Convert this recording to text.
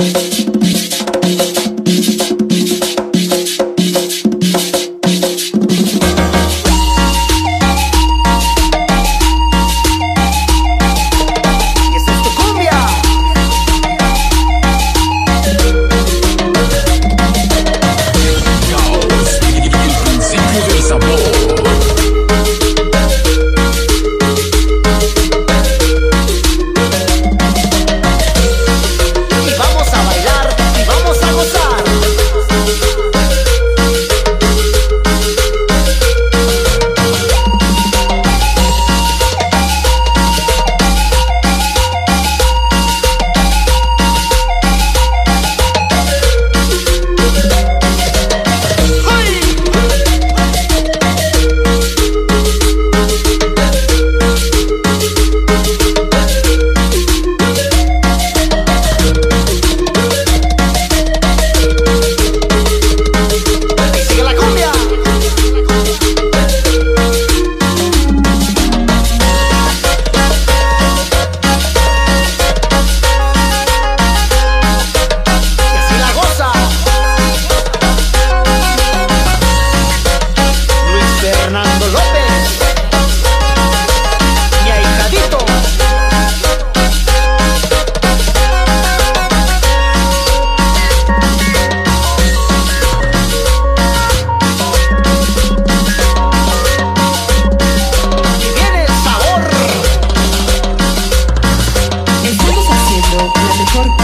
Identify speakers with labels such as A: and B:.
A: you.
B: Por